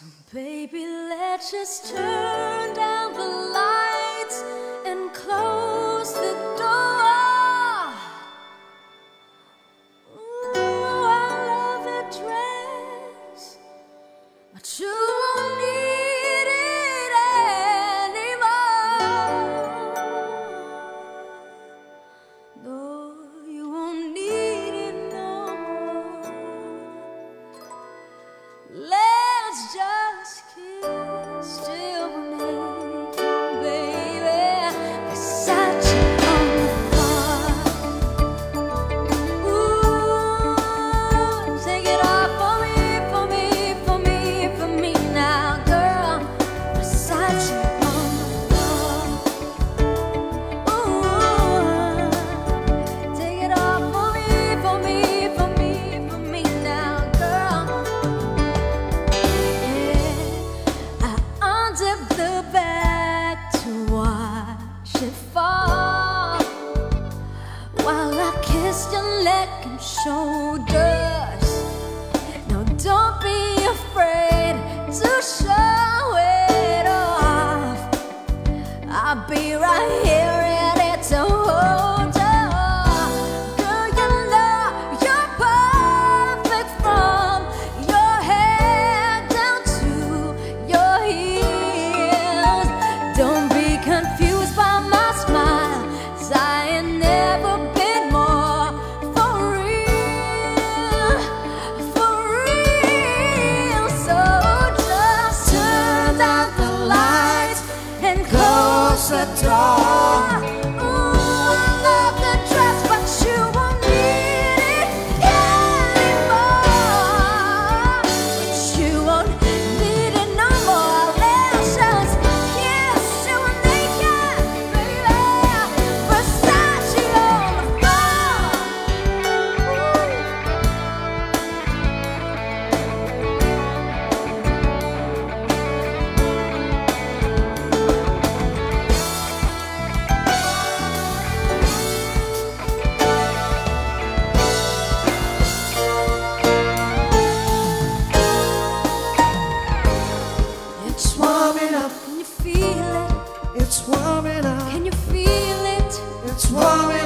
So baby, let's just turn down the lights and close the door. Ooh, I love that dress, but you won't need it anymore. No, you won't need it no more. Let good. us adore. promise.